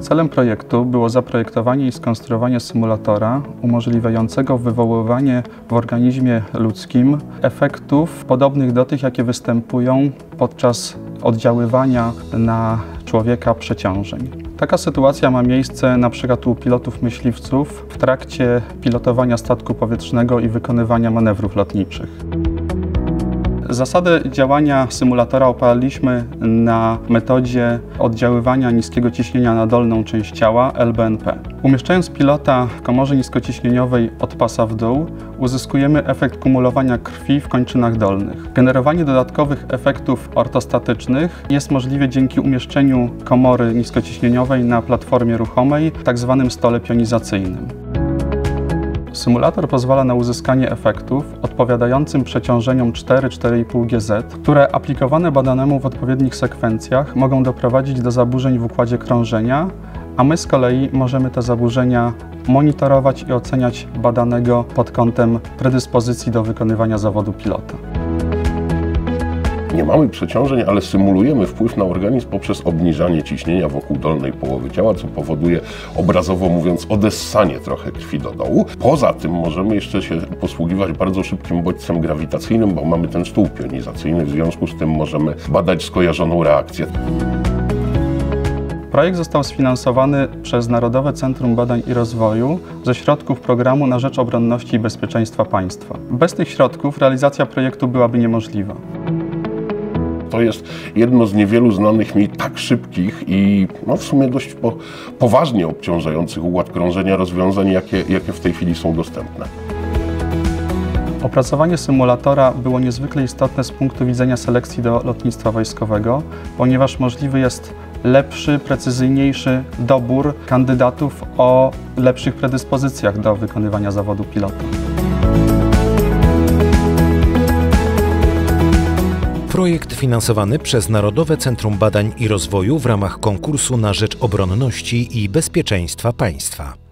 Celem projektu było zaprojektowanie i skonstruowanie symulatora umożliwiającego wywoływanie w organizmie ludzkim efektów podobnych do tych, jakie występują podczas oddziaływania na człowieka przeciążeń. Taka sytuacja ma miejsce na przykład u pilotów myśliwców w trakcie pilotowania statku powietrznego i wykonywania manewrów lotniczych. Zasadę działania symulatora oparliśmy na metodzie oddziaływania niskiego ciśnienia na dolną część ciała LBNP. Umieszczając pilota w komorze niskociśnieniowej od pasa w dół, uzyskujemy efekt kumulowania krwi w kończynach dolnych. Generowanie dodatkowych efektów ortostatycznych jest możliwe dzięki umieszczeniu komory niskociśnieniowej na platformie ruchomej, tzw. Tak stole pionizacyjnym. Symulator pozwala na uzyskanie efektów odpowiadającym przeciążeniom 4-4,5 GZ, które aplikowane badanemu w odpowiednich sekwencjach mogą doprowadzić do zaburzeń w układzie krążenia, a my z kolei możemy te zaburzenia monitorować i oceniać badanego pod kątem predyspozycji do wykonywania zawodu pilota. Nie mamy przeciążeń, ale symulujemy wpływ na organizm poprzez obniżanie ciśnienia wokół dolnej połowy ciała, co powoduje obrazowo mówiąc odessanie trochę krwi do dołu. Poza tym możemy jeszcze się posługiwać bardzo szybkim bodźcem grawitacyjnym, bo mamy ten stół pionizacyjny, w związku z tym możemy badać skojarzoną reakcję. Projekt został sfinansowany przez Narodowe Centrum Badań i Rozwoju ze środków programu na rzecz obronności i bezpieczeństwa państwa. Bez tych środków realizacja projektu byłaby niemożliwa. To jest jedno z niewielu znanych mi tak szybkich i no, w sumie dość po, poważnie obciążających układ krążenia rozwiązań, jakie, jakie w tej chwili są dostępne. Opracowanie symulatora było niezwykle istotne z punktu widzenia selekcji do lotnictwa wojskowego, ponieważ możliwy jest lepszy, precyzyjniejszy dobór kandydatów o lepszych predyspozycjach do wykonywania zawodu pilota. Projekt finansowany przez Narodowe Centrum Badań i Rozwoju w ramach konkursu na rzecz obronności i bezpieczeństwa państwa.